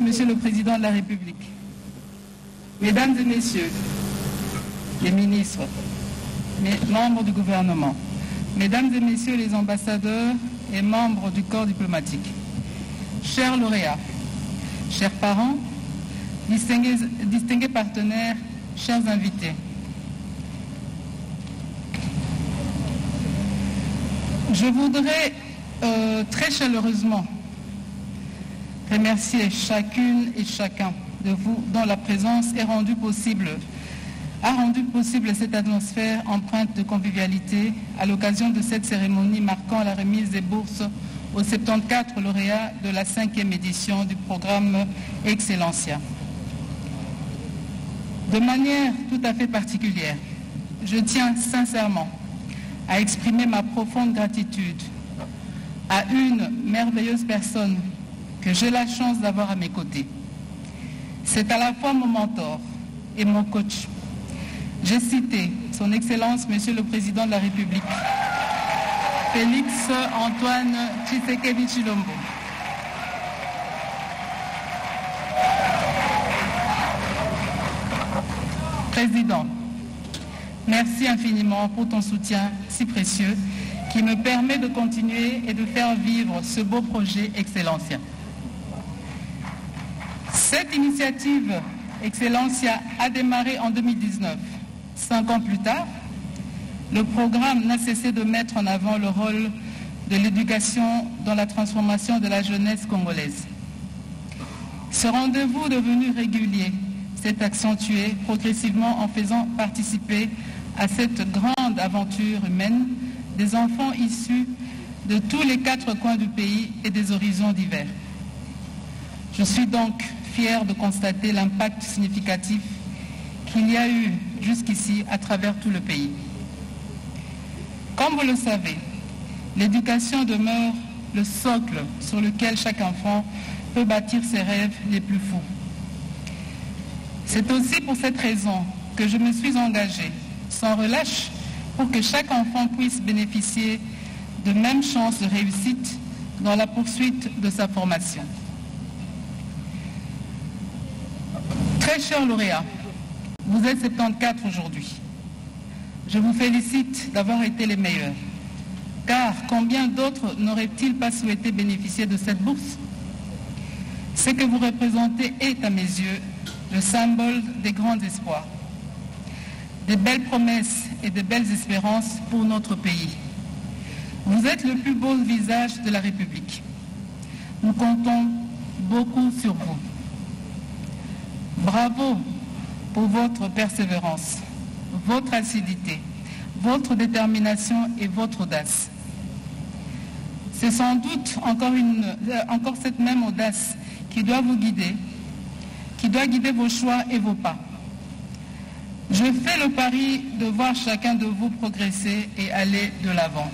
Monsieur le Président de la République, Mesdames et Messieurs les ministres, mes membres du gouvernement, Mesdames et Messieurs les ambassadeurs et membres du corps diplomatique, chers lauréats, chers parents, distingués, distingués partenaires, chers invités, je voudrais euh, très chaleureusement remercier chacune et chacun de vous dont la présence est rendue possible, a rendu possible cette atmosphère empreinte de convivialité à l'occasion de cette cérémonie marquant la remise des bourses aux 74 lauréats de la cinquième édition du programme Excellencia. De manière tout à fait particulière, je tiens sincèrement à exprimer ma profonde gratitude à une merveilleuse personne que j'ai la chance d'avoir à mes côtés. C'est à la fois mon mentor et mon coach. J'ai cité son Excellence, Monsieur le Président de la République, Félix Antoine Tshisekedi Chilombo. Président, merci infiniment pour ton soutien si précieux qui me permet de continuer et de faire vivre ce beau projet Excellencia. Cette initiative Excellencia a démarré en 2019. Cinq ans plus tard, le programme n'a cessé de mettre en avant le rôle de l'éducation dans la transformation de la jeunesse congolaise. Ce rendez-vous devenu régulier s'est accentué progressivement en faisant participer à cette grande aventure humaine des enfants issus de tous les quatre coins du pays et des horizons divers. Je suis donc fier de constater l'impact significatif qu'il y a eu jusqu'ici à travers tout le pays. Comme vous le savez, l'éducation demeure le socle sur lequel chaque enfant peut bâtir ses rêves les plus fous. C'est aussi pour cette raison que je me suis engagée sans relâche pour que chaque enfant puisse bénéficier de mêmes chances de réussite dans la poursuite de sa formation. Très chers lauréats, vous êtes 74 aujourd'hui. Je vous félicite d'avoir été les meilleurs. Car combien d'autres n'auraient-ils pas souhaité bénéficier de cette bourse? Ce que vous représentez est, à mes yeux, le symbole des grands espoirs, des belles promesses et de belles espérances pour notre pays. Vous êtes le plus beau visage de la République. Nous comptons beaucoup sur vous. Bravo pour votre persévérance, votre acidité, votre détermination et votre audace. C'est sans doute euh, encore cette même audace qui doit vous guider, qui doit guider vos choix et vos pas. Je fais le pari de voir chacun de vous progresser et aller de l'avant.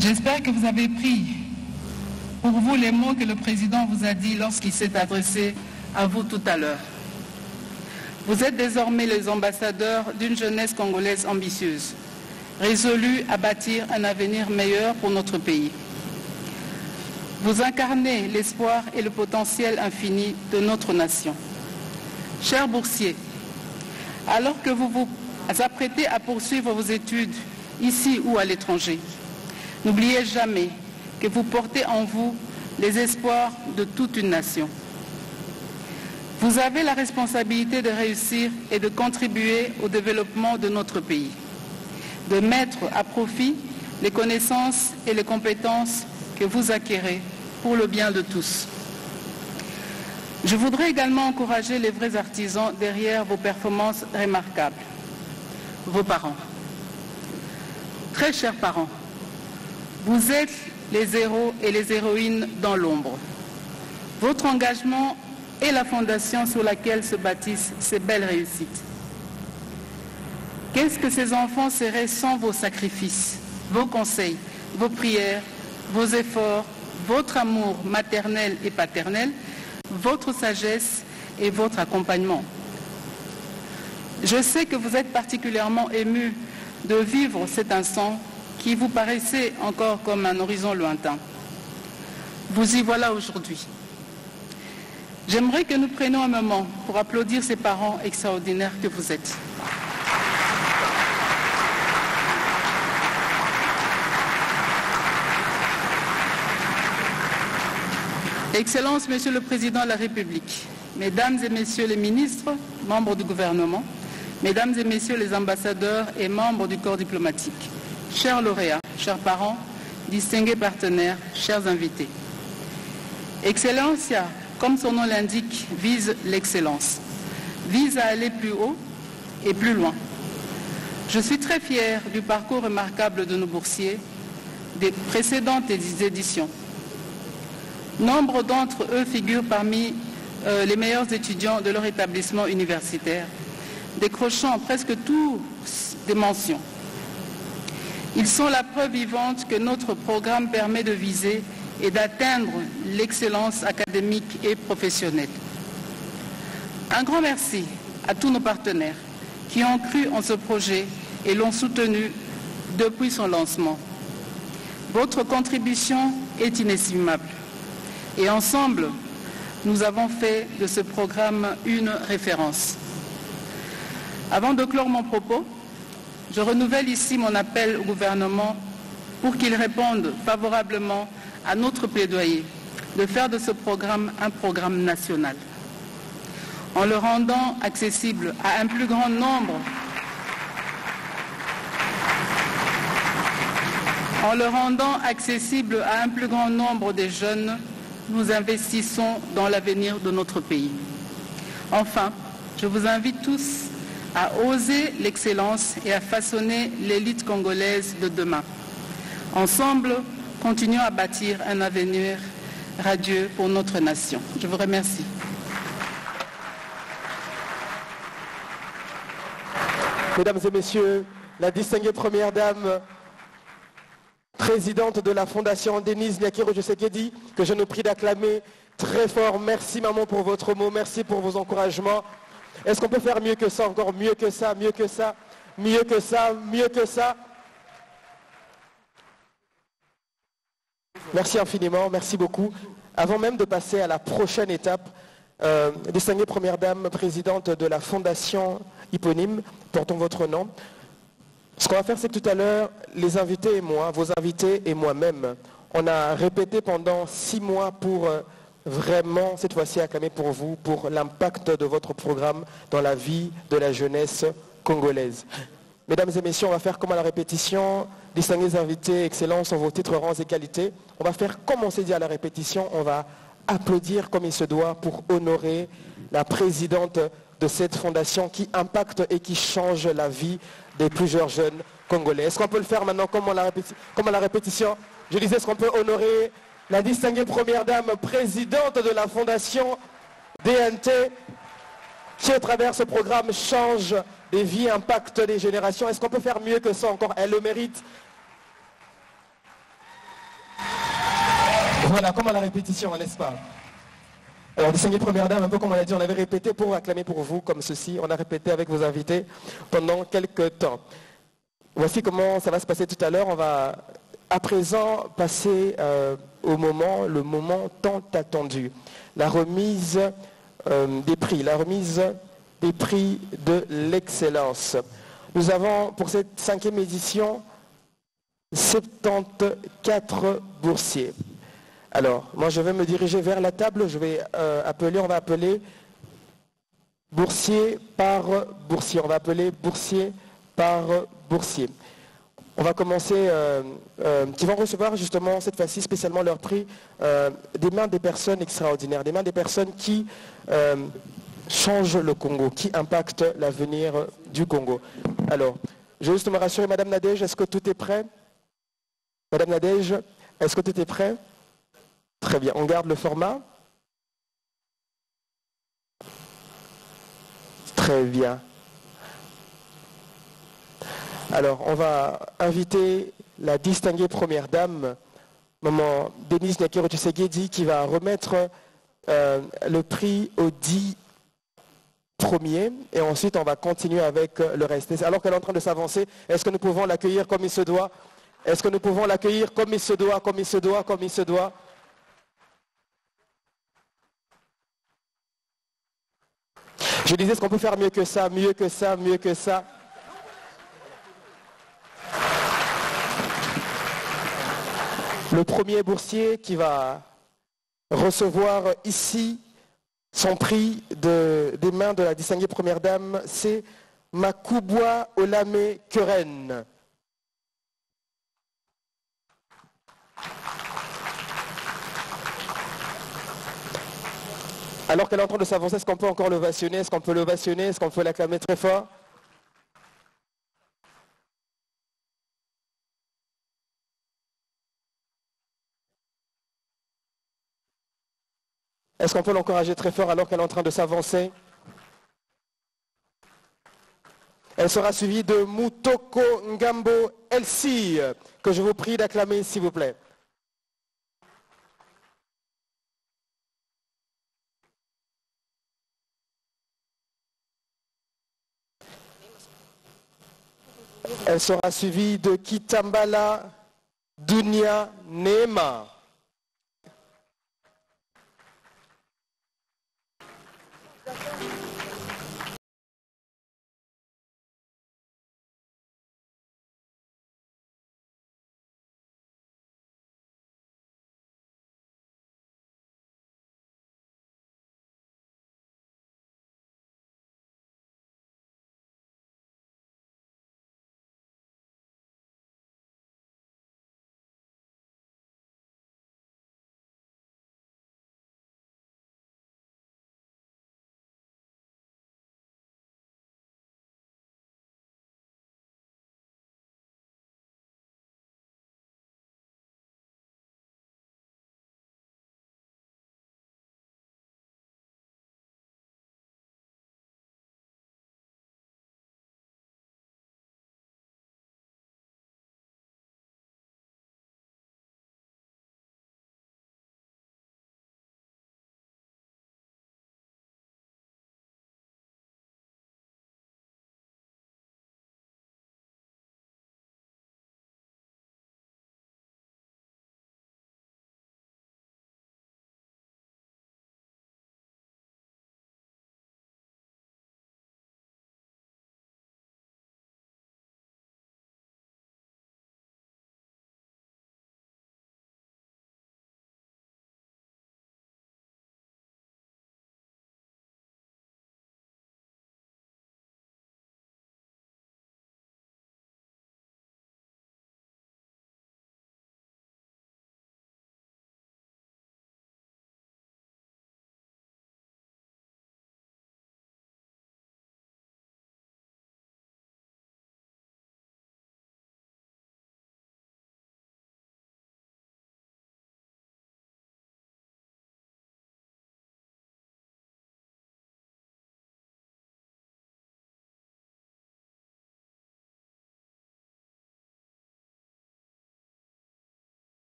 J'espère que vous avez pris pour vous les mots que le président vous a dit lorsqu'il s'est adressé à vous tout à l'heure. Vous êtes désormais les ambassadeurs d'une jeunesse congolaise ambitieuse, résolue à bâtir un avenir meilleur pour notre pays. Vous incarnez l'espoir et le potentiel infini de notre nation. Chers boursiers, alors que vous vous apprêtez à poursuivre vos études ici ou à l'étranger, n'oubliez jamais que vous portez en vous les espoirs de toute une nation. Vous avez la responsabilité de réussir et de contribuer au développement de notre pays, de mettre à profit les connaissances et les compétences que vous acquérez pour le bien de tous. Je voudrais également encourager les vrais artisans derrière vos performances remarquables, vos parents. Très chers parents, vous êtes les héros et les héroïnes dans l'ombre. Votre engagement est la fondation sur laquelle se bâtissent ces belles réussites. Qu'est-ce que ces enfants seraient sans vos sacrifices, vos conseils, vos prières, vos efforts, votre amour maternel et paternel, votre sagesse et votre accompagnement? Je sais que vous êtes particulièrement ému de vivre cet instant qui vous paraissait encore comme un horizon lointain. Vous y voilà aujourd'hui. J'aimerais que nous prenions un moment pour applaudir ces parents extraordinaires que vous êtes. Excellence, Monsieur le Président de la République, Mesdames et Messieurs les ministres, membres du gouvernement, Mesdames et Messieurs les ambassadeurs et membres du corps diplomatique, chers lauréats, chers parents, distingués partenaires, chers invités. Excellencia, comme son nom l'indique, vise l'excellence, vise à aller plus haut et plus loin. Je suis très fier du parcours remarquable de nos boursiers des précédentes éditions. Nombre d'entre eux figurent parmi euh, les meilleurs étudiants de leur établissement universitaire, décrochant presque tous des mentions. Ils sont la preuve vivante que notre programme permet de viser et d'atteindre l'excellence académique et professionnelle. Un grand merci à tous nos partenaires qui ont cru en ce projet et l'ont soutenu depuis son lancement. Votre contribution est inestimable et ensemble, nous avons fait de ce programme une référence. Avant de clore mon propos, je renouvelle ici mon appel au gouvernement pour qu'il réponde favorablement à notre plaidoyer de faire de ce programme un programme national, en le rendant accessible à un plus grand nombre En le rendant accessible à un plus grand nombre de jeunes, nous investissons dans l'avenir de notre pays. Enfin, je vous invite tous à oser l'excellence et à façonner l'élite congolaise de demain. Ensemble, continuons à bâtir un avenir radieux pour notre nation. Je vous remercie. Mesdames et Messieurs, la distinguée Première Dame, présidente de la Fondation Denise Nyakiro Josekedi, que je nous prie d'acclamer très fort. Merci maman pour votre mot, merci pour vos encouragements. Est-ce qu'on peut faire mieux que ça, encore mieux que ça, mieux que ça, mieux que ça, mieux que ça? Merci infiniment, merci beaucoup. Avant même de passer à la prochaine étape, euh, distinguée Première Dame, présidente de la Fondation Hyponyme, portons votre nom. Ce qu'on va faire, c'est que tout à l'heure, les invités et moi, vos invités et moi-même, on a répété pendant six mois pour euh, vraiment, cette fois-ci, acclamer pour vous, pour l'impact de votre programme dans la vie de la jeunesse congolaise. Mesdames et messieurs, on va faire comme à la répétition, distinguer les invités, excellence en vos titres, rangs et qualités. On va faire comme on s'est dit à la répétition, on va applaudir comme il se doit pour honorer la présidente de cette fondation qui impacte et qui change la vie des plusieurs jeunes congolais. Est-ce qu'on peut le faire maintenant comme à la, comme à la répétition? Je disais, est-ce qu'on peut honorer la distinguée première dame présidente de la fondation DNT qui, à travers ce programme, change des vies, impacte des générations. Est-ce qu'on peut faire mieux que ça encore? Elle le mérite. Voilà, comme la répétition, n'est-ce pas? Alors, distinguée première dame, un peu comme on a dit, on avait répété pour acclamer pour vous, comme ceci. On a répété avec vos invités pendant quelques temps. Voici comment ça va se passer tout à l'heure. On va à présent passer euh, au moment, le moment tant attendu. La remise euh, des prix, la remise des prix de l'excellence. Nous avons pour cette cinquième édition 74 boursiers. Alors, moi je vais me diriger vers la table, je vais euh, appeler, on va appeler boursier par boursier, on va appeler boursier par boursier. On va commencer, euh, euh, qui vont recevoir justement cette fois-ci spécialement leur prix des mains des personnes extraordinaires, des mains des personnes qui changent le Congo, qui impactent l'avenir du Congo. Alors, je vais juste me rassurer, Madame Nadège, est-ce que tout est prêt? Madame Nadège, est-ce que tout est prêt? Très bien, on garde le format Très bien. Alors, on va inviter la distinguée première dame, maman Denise Nyakiro qui va remettre euh, le prix aux dix premiers et ensuite on va continuer avec le reste. Alors qu'elle est en train de s'avancer, est-ce que nous pouvons l'accueillir comme il se doit? Est-ce que nous pouvons l'accueillir comme il se doit, comme il se doit, comme il se doit? Je disais, est-ce qu'on peut faire mieux que ça, mieux que ça, mieux que ça? Le premier boursier qui va recevoir ici son prix des mains de la distinguée première dame, c'est Makubwa Olame Keren. Alors qu'elle est en train de s'avancer, est-ce qu'on peut encore l'ovationner Est-ce qu'on peut l'ovationner Est-ce qu'on peut l'acclamer très fort? Est-ce qu'on peut l'encourager très fort alors qu'elle est en train de s'avancer? Elle sera suivie de Mutoko Ngambo Elsie, que je vous prie d'acclamer s'il vous plaît. Elle sera suivie de Kitambala Dunia Gracias.